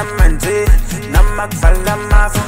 amanzi namakuvela amafu